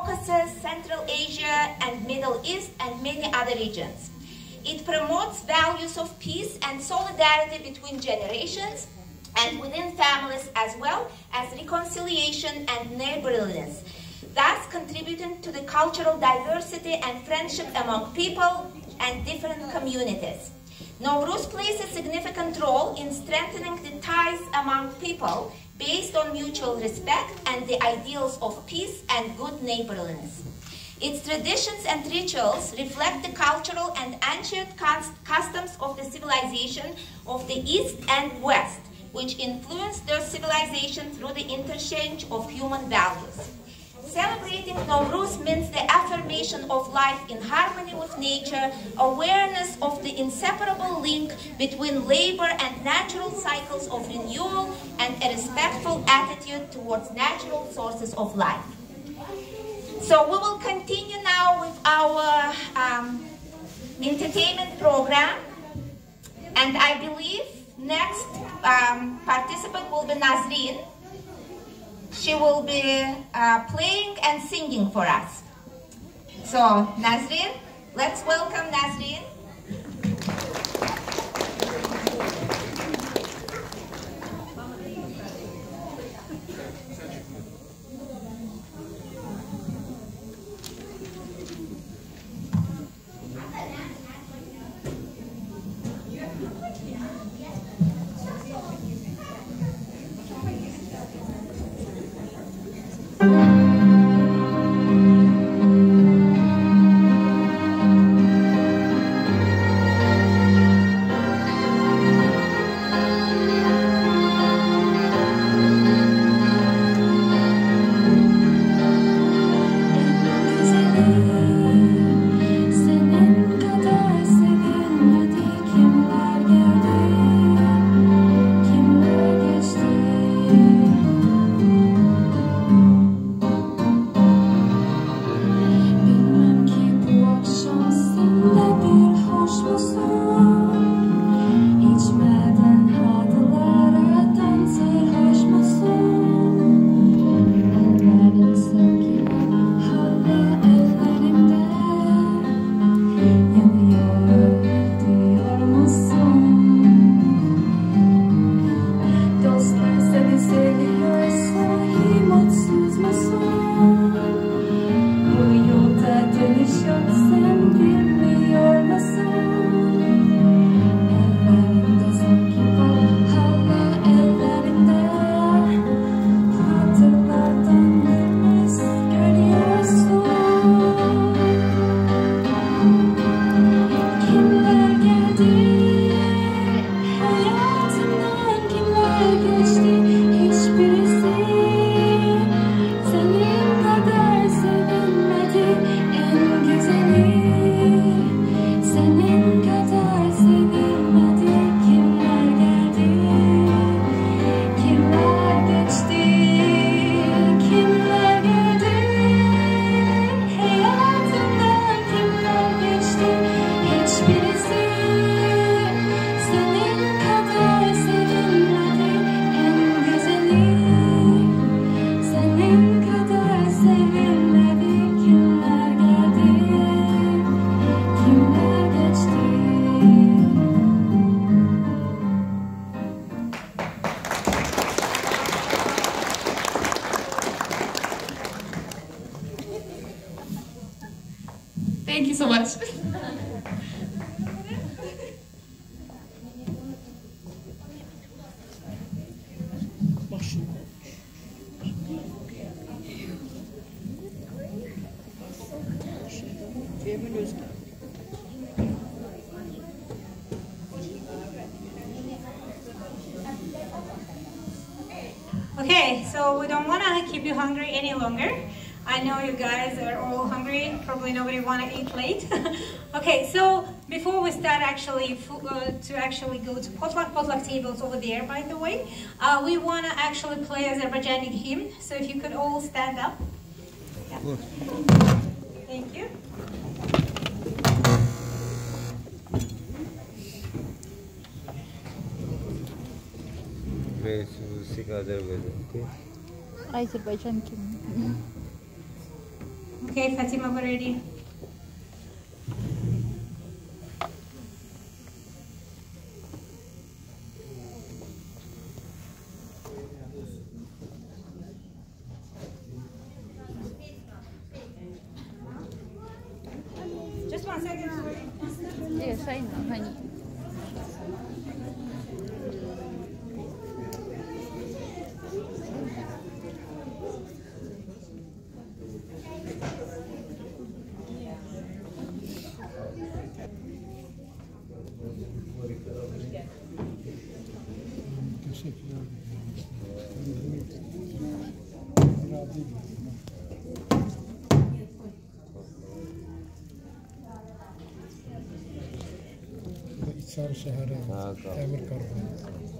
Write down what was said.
Caucasus, Central Asia, and Middle East, and many other regions. It promotes values of peace and solidarity between generations and within families as well as reconciliation and neighborliness, thus contributing to the cultural diversity and friendship among people and different communities. Nowruz plays a significant role in strengthening the ties among people based on mutual respect and the ideals of peace and good neighborliness. Its traditions and rituals reflect the cultural and ancient customs of the civilization of the East and West, which influenced their civilization through the interchange of human values. Celebrating Nowruz means the affirmation of life in harmony with nature, awareness of the inseparable link between labor and natural cycles of renewal, and a respectful attitude towards natural sources of life. So we will continue now with our um, entertainment program. And I believe next um, participant will be Nazreen. She will be uh, playing and singing for us. So Nazreen, let's welcome Nazreen. Okay, so we don't want to keep you hungry any longer. I know you guys are all hungry. Probably nobody want to eat late. okay, so before we start actually uh, to actually go to potluck, potluck tables over there, by the way, uh, we want to actually play Azerbaijani hymn. So if you could all stand up. Yeah. Thank you. Azerbaycan kim? Okay, Fatima, we're ready. Just one second, sorry. Yes, I know, honey. صار شهر عامر كربون